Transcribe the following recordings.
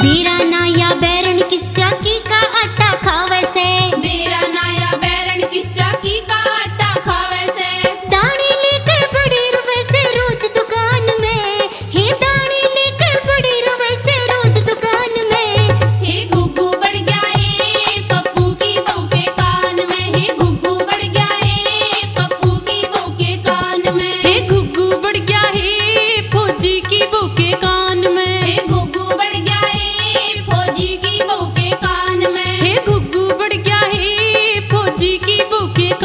dirán que buque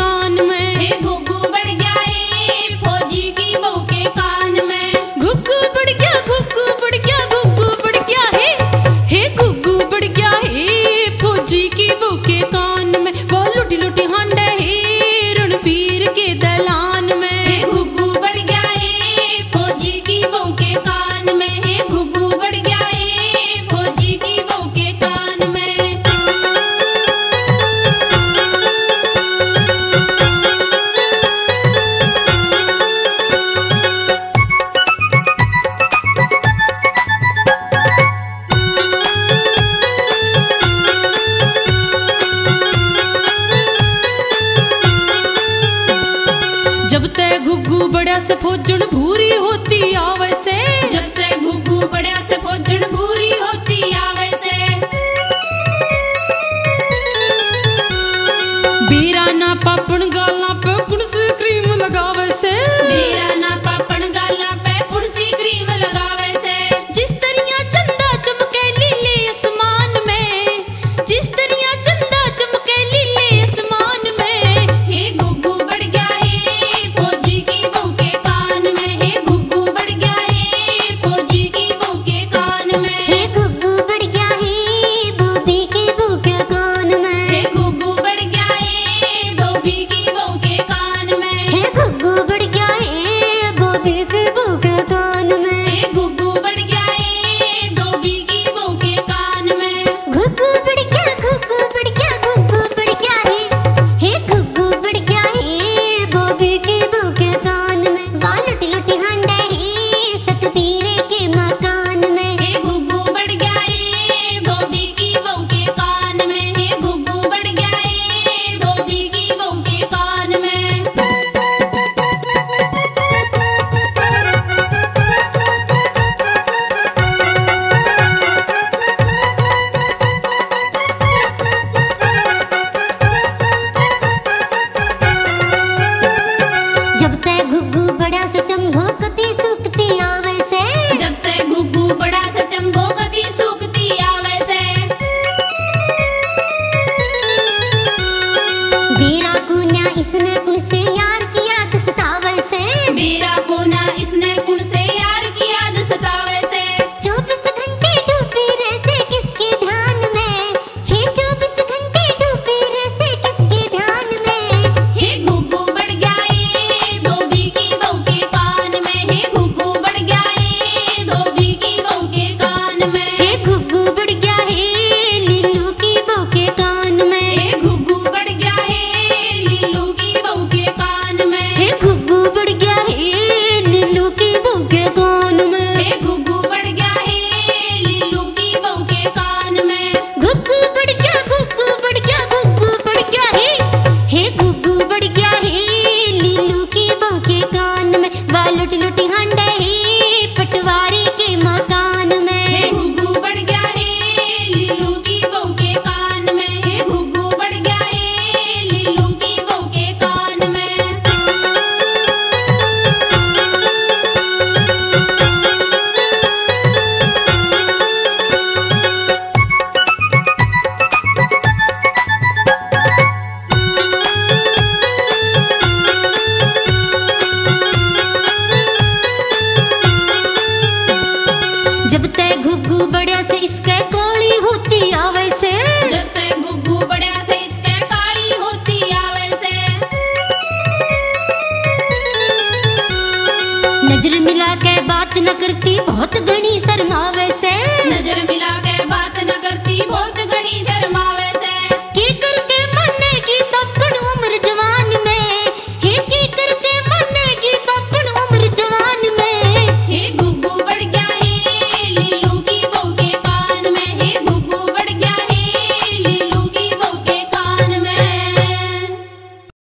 से भूरी होती आवे से जब ते भूगू बड़ा से के कान में वह लुटी लुटी हंडे इसके काली होती आवे से। जब से से इसके काली होती आवे से। नज़र मिला के बात न करती बहुत घनी शर्मावे